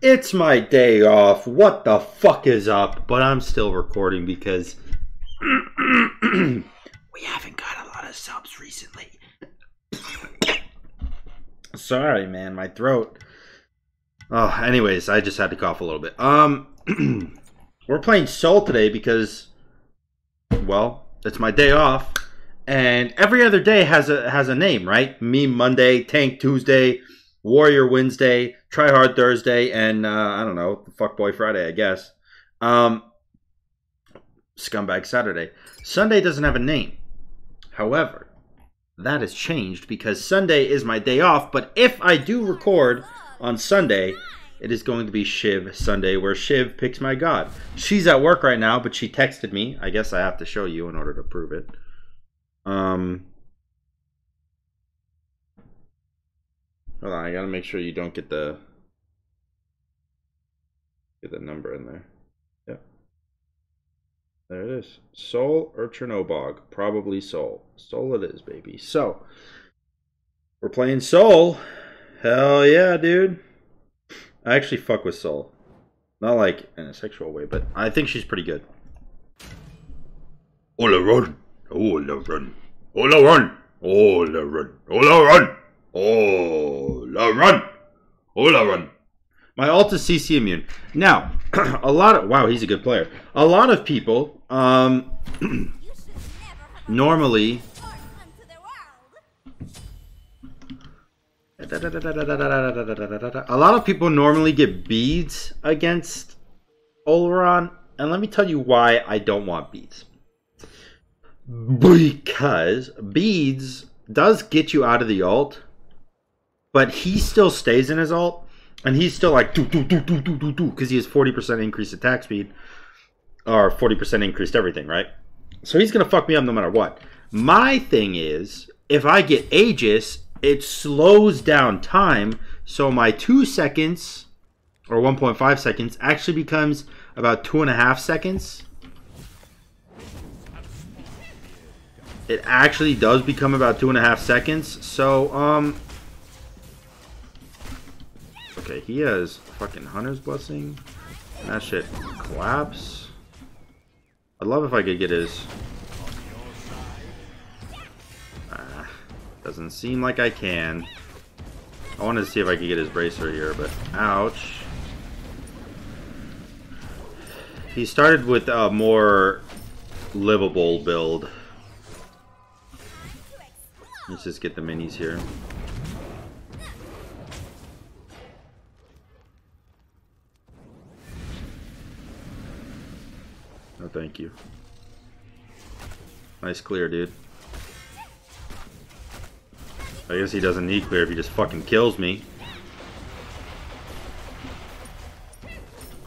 It's my day off. What the fuck is up? But I'm still recording because we haven't got a lot of subs recently. Sorry, man, my throat. Oh, anyways, I just had to cough a little bit. Um, we're playing Sol today because, well, it's my day off, and every other day has a has a name, right? Me Monday, Tank Tuesday, Warrior Wednesday, Try Hard Thursday, and uh, I don't know, Fuckboy Friday, I guess. Um, Scumbag Saturday. Sunday doesn't have a name. However, that has changed because Sunday is my day off. But if I do record on Sunday, it is going to be Shiv Sunday, where Shiv picks my god. She's at work right now, but she texted me. I guess I have to show you in order to prove it. Um, hold on, I gotta make sure you don't get the get the number in there. Yep. There it is. Sol or Chernobog? Probably Sol. Sol it is, baby. So, we're playing Sol. Hell yeah, dude. I actually fuck with Sol. Not like in a sexual way, but I think she's pretty good. Olorun. Ola run. Olorun. Ola run. Olorun. Olorun. Ola run. My alt is CC immune. Now, a lot of wow, he's a good player. A lot of people, um, normally. A lot of people normally get beads against Olorun, and let me tell you why I don't want beads. Because beads does get you out of the alt, but he still stays in his alt and he's still like do do do do do do do because he has forty percent increased attack speed, or forty percent increased everything, right? So he's gonna fuck me up no matter what. My thing is, if I get Aegis, it slows down time, so my two seconds or one point five seconds actually becomes about two and a half seconds. It actually does become about two and a half seconds. So, um, Okay, he has fucking Hunter's Blessing. That shit collapse. I'd love if I could get his... Ah, doesn't seem like I can. I wanted to see if I could get his Bracer here, but ouch. He started with a more livable build. Let's just get the minis here. Thank you. Nice clear, dude. I guess he doesn't need clear if he just fucking kills me.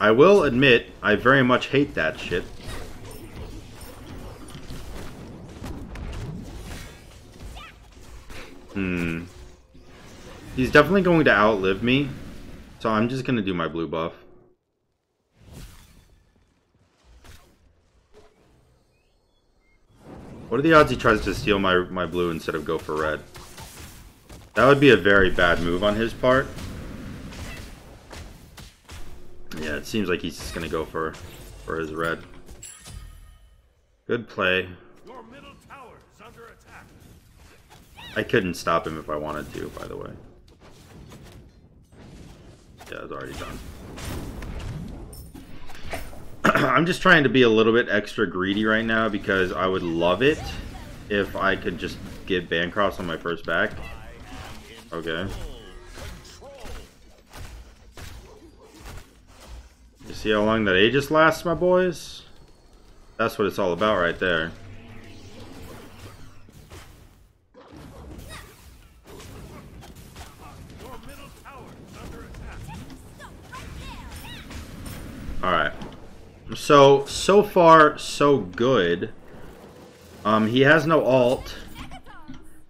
I will admit, I very much hate that shit. Hmm. He's definitely going to outlive me. So I'm just going to do my blue buff. What are the odds he tries to steal my, my blue instead of go for red? That would be a very bad move on his part. Yeah, it seems like he's just going to go for, for his red. Good play. I couldn't stop him if I wanted to, by the way. Yeah, it's already done. I'm just trying to be a little bit extra greedy right now because I would love it if I could just get Bancroft on my first back. Okay. You see how long that Aegis lasts, my boys? That's what it's all about right there. So, so far, so good. Um, he has no alt.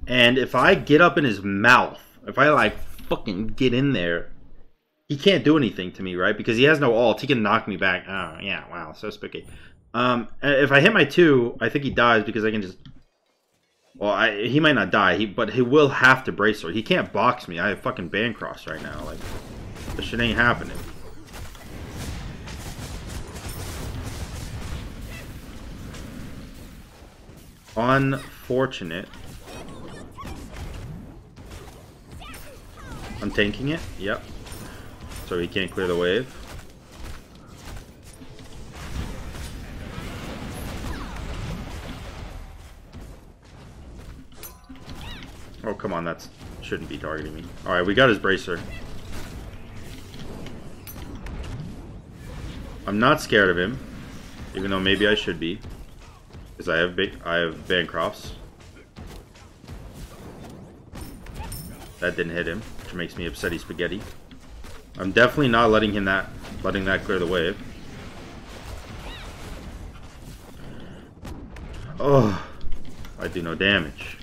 And if I get up in his mouth, if I, like, fucking get in there, he can't do anything to me, right? Because he has no alt. He can knock me back. Oh, yeah, wow, so spooky. Um, if I hit my two, I think he dies because I can just... Well, I, he might not die, he, but he will have to bracer. He can't box me. I have fucking Bancroft right now. Like, this shit ain't happening. Unfortunate. I'm tanking it. Yep. So he can't clear the wave. Oh, come on. That shouldn't be targeting me. Alright, we got his bracer. I'm not scared of him. Even though maybe I should be. Because I have big I have Bancrofts. That didn't hit him, which makes me upsetty spaghetti. I'm definitely not letting him that letting that clear the wave. Oh I do no damage.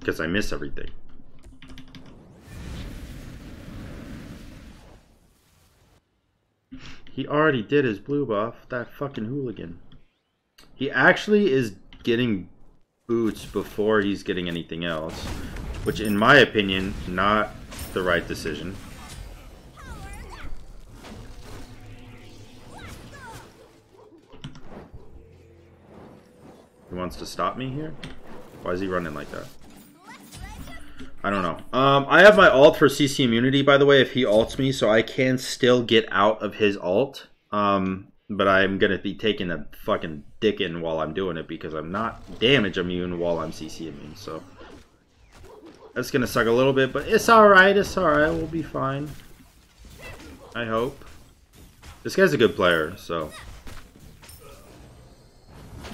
Because I miss everything. He already did his blue buff, that fucking hooligan. He actually is getting boots before he's getting anything else. Which, in my opinion, not the right decision. He wants to stop me here? Why is he running like that? I don't know. Um, I have my alt for CC immunity, by the way, if he alts me, so I can still get out of his alt. Um, but I'm to be taking a fucking dick in while I'm doing it because I'm not damage immune while I'm CC immune, so... That's to suck a little bit, but it's alright, it's alright, we'll be fine. I hope. This guy's a good player, so...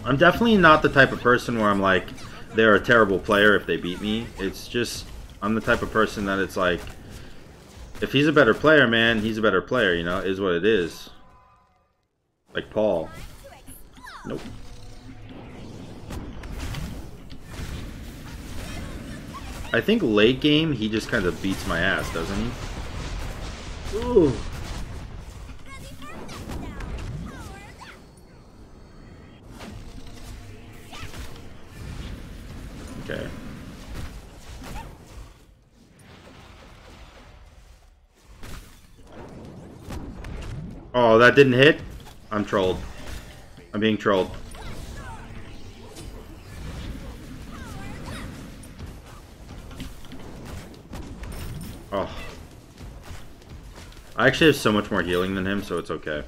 I'm definitely not the type of person where I'm like, they're a terrible player if they beat me. It's just I'm the type of person that it's like, if he's a better player, man, he's a better player, you know, is what it is. Like Paul. Nope. I think late game, he just kind of beats my ass, doesn't he? Ooh. Okay. Oh, that didn't hit? I'm trolled. I'm being trolled. Oh. I actually have so much more healing than him, so it's okay.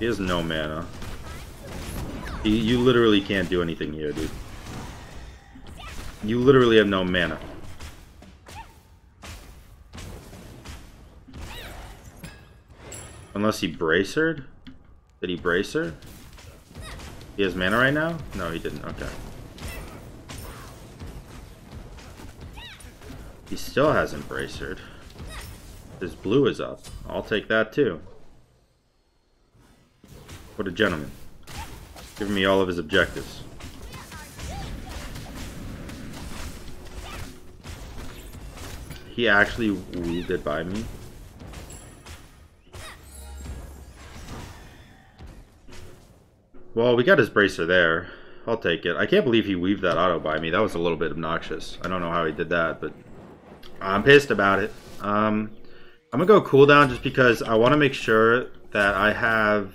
He has no mana. He, you literally can't do anything here, dude. You literally have no mana. Unless he bracered? Did he bracer? He has mana right now? No, he didn't. Okay. He still hasn't bracered. His blue is up. I'll take that too. What a gentleman. Giving me all of his objectives. He actually weaved it by me. Well, we got his bracer there. I'll take it. I can't believe he weaved that auto by me. That was a little bit obnoxious. I don't know how he did that, but I'm pissed about it. Um, I'm going to go cooldown just because I want to make sure that I have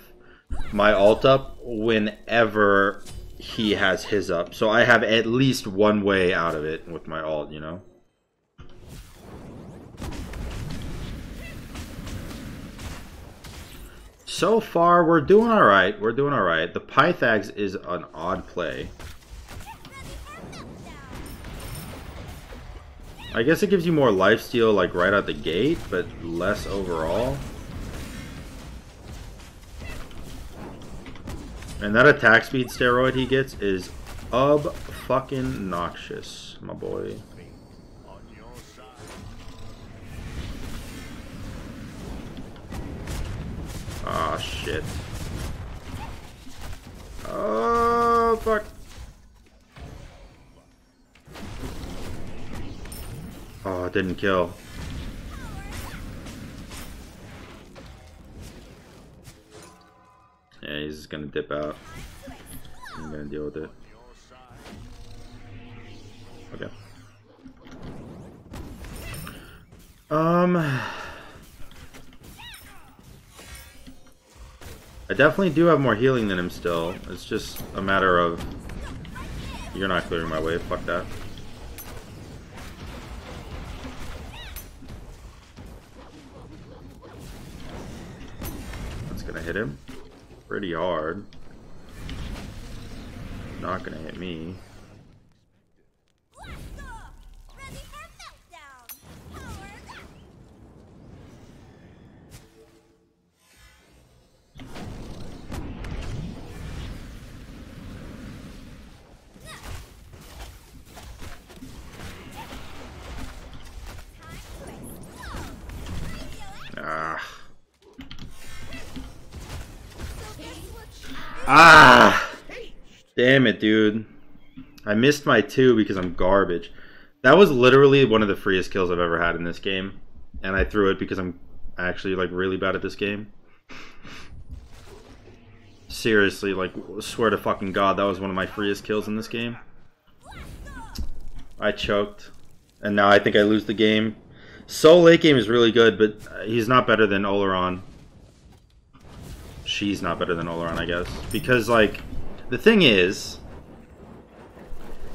my alt up whenever he has his up. So I have at least one way out of it with my alt, you know? So far, we're doing alright. We're doing alright. The Pythags is an odd play. I guess it gives you more lifesteal like right out the gate, but less overall. And that attack speed steroid he gets is ob fucking noxious, my boy. Shit. Oh, fuck. Oh, it didn't kill. Yeah, he's gonna dip out. I'm gonna deal with it. Okay. Um... I definitely do have more healing than him still. It's just a matter of... You're not clearing my way, fuck that. That's gonna hit him pretty hard. Not gonna hit me. Ah! Damn it, dude. I missed my two because I'm garbage. That was literally one of the freest kills I've ever had in this game. And I threw it because I'm actually like really bad at this game. Seriously, like swear to fucking god that was one of my freest kills in this game. I choked. And now I think I lose the game. Sol late game is really good, but he's not better than Olorun she's not better than Olorun, I guess. Because, like, the thing is,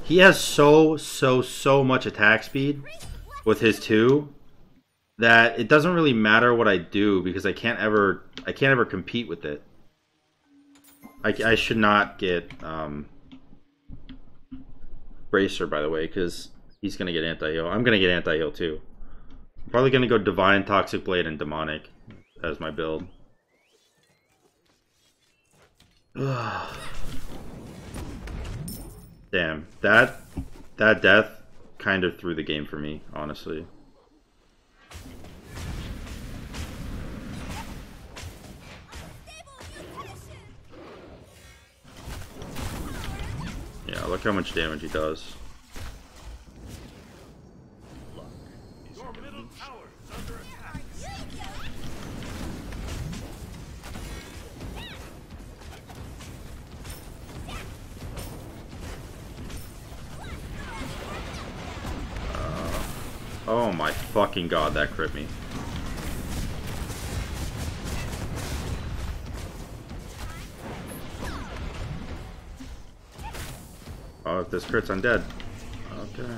he has so, so, so much attack speed with his two that it doesn't really matter what I do because I can't ever, I can't ever compete with it. I, I should not get um, Bracer, by the way, because he's going to get anti-heal. I'm going to get anti-heal, too. I'm probably going to go Divine, Toxic Blade, and Demonic as my build. Damn, that that death kind of threw the game for me, honestly. Yeah, look how much damage he does. Fucking god, that crit me. Oh, if this crit's, I'm dead. Okay.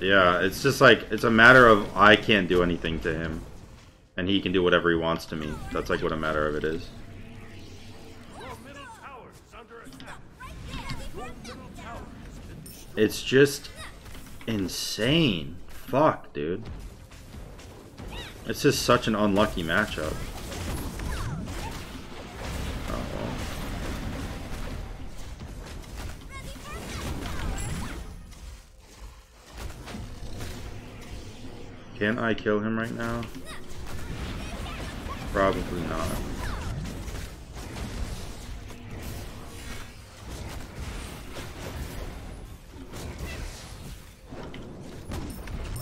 Yeah, it's just like, it's a matter of I can't do anything to him. And he can do whatever he wants to me. That's like what a matter of it is. It's just insane. Fuck, dude. It's just such an unlucky matchup. Oh. Can I kill him right now? Probably not.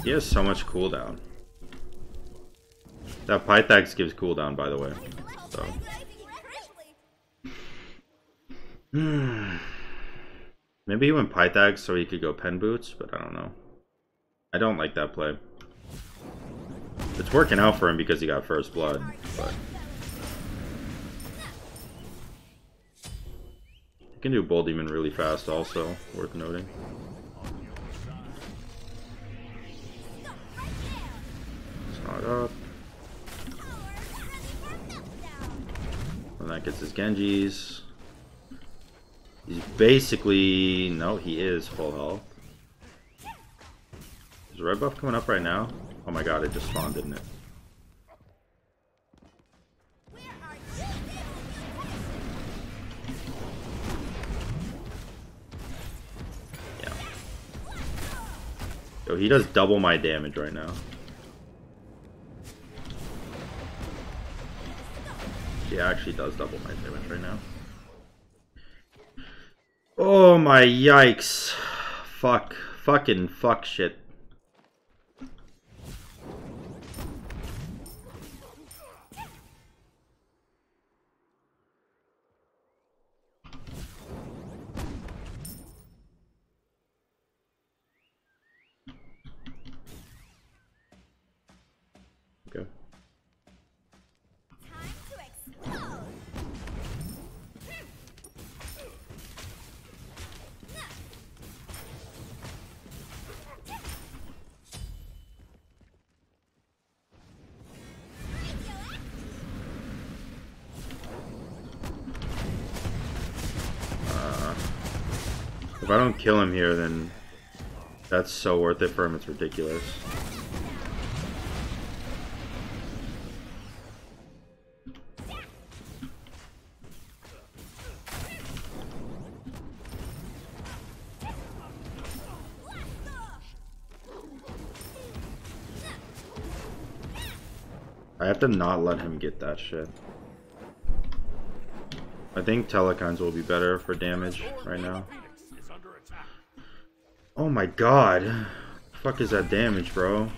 He has so much cooldown. That Pythags gives cooldown, by the way. So. Maybe he went Pythags so he could go Pen Boots, but I don't know. I don't like that play. It's working out for him because he got First Blood, but... He can do Bull Demon really fast also, worth noting. Up. And that gets his Genji's. He's basically... No, he is full health. Is red buff coming up right now? Oh my god, it just spawned, didn't it? Yeah. Yo, he does double my damage right now. Actually does double my damage right now. Oh my yikes. Fuck. Fucking fuck shit. If I don't kill him here, then that's so worth it for him, it's ridiculous. I have to not let him get that shit. I think Telkhines will be better for damage right now. Oh my god. Fuck is that damage, bro?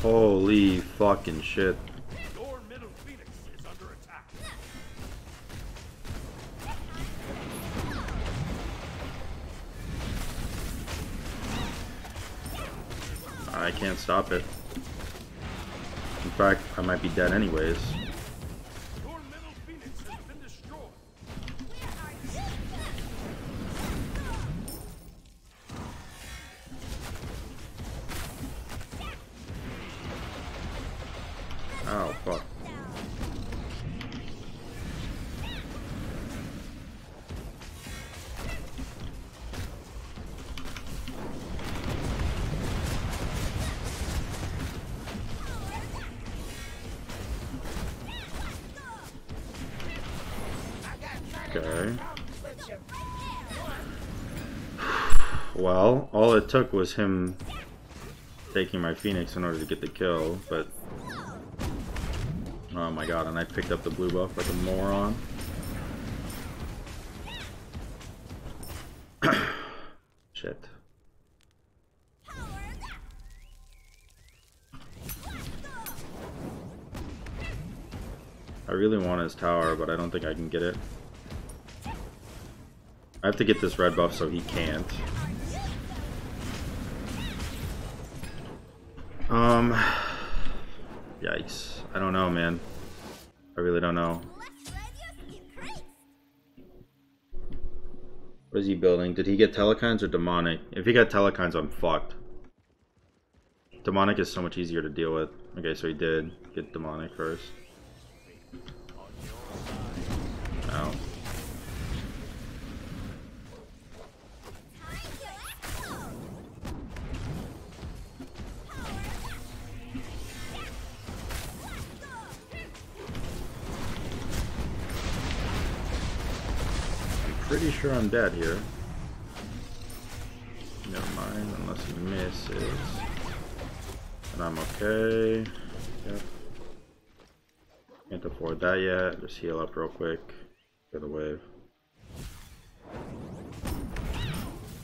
Holy fucking shit. I can't stop it. Fact, I might be dead anyways. Well, all it took was him taking my Phoenix in order to get the kill, but... Oh my god, and I picked up the blue buff like a moron. Shit. I really want his tower, but I don't think I can get it. I have to get this red buff so he can't. Um, yikes. I don't know, man. I really don't know. What is he building? Did he get Telkhines or Demonic? If he got Telkhines, I'm fucked. Demonic is so much easier to deal with. Okay, so he did get Demonic first. Pretty sure I'm dead here. Never mind, unless he misses. And I'm okay. Yep. Can't afford that yet. Just heal up real quick. Get a wave.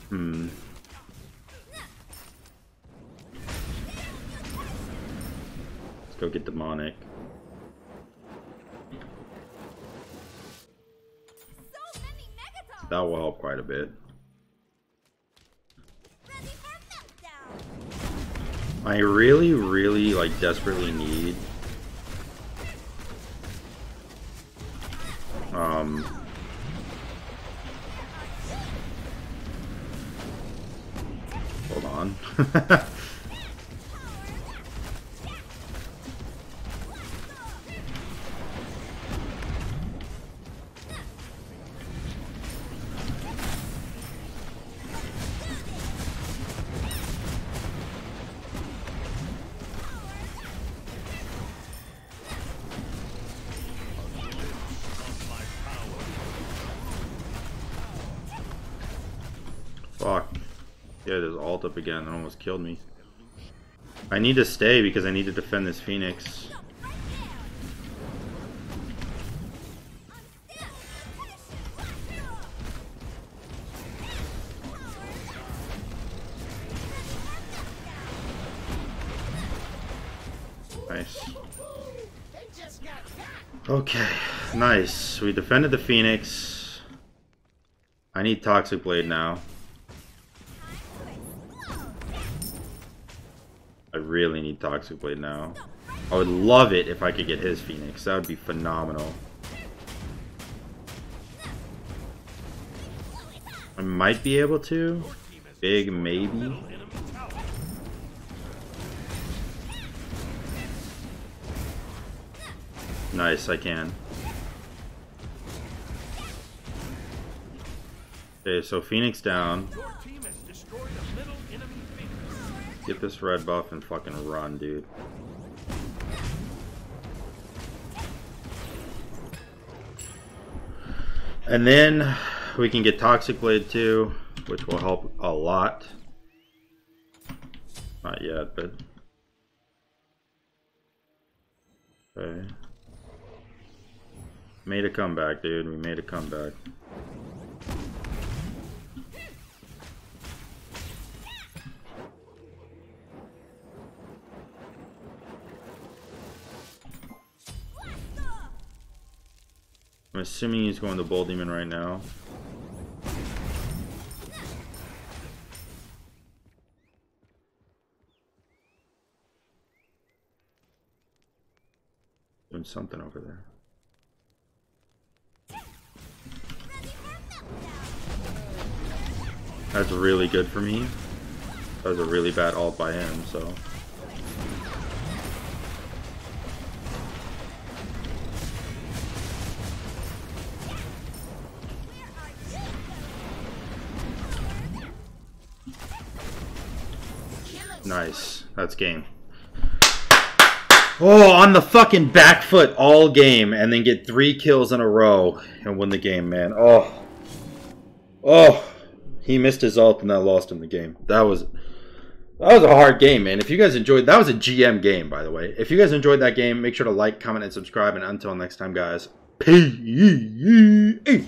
Hmm. Let's go get demonic. That will help quite a bit. I really, really, like, desperately need... Um... Hold on. Fuck. Yeah, his alt up again. That almost killed me. I need to stay because I need to defend this Phoenix. Nice. Okay, nice. We defended the Phoenix. I need Toxic Blade now. really need Toxic Blade now. I would love it if I could get his Phoenix. That would be phenomenal. I might be able to. Big maybe. Nice, I can. Okay, so Phoenix down. Get this red buff and fucking run, dude. And then we can get Toxic Blade too, which will help a lot. Not yet, but... Okay. Made a comeback, dude. We made a comeback. I'm assuming he's going to Bull Demon right now. Doing something over there. That's really good for me. That was a really bad ult by him, so... Nice. That's game. Oh, on the fucking back foot all game and then get three kills in a row and win the game, man. Oh. Oh. He missed his ult and that lost him the game. That was that was a hard game, man. If you guys enjoyed that was a GM game, by the way. If you guys enjoyed that game, make sure to like, comment, and subscribe. And until next time, guys, peace.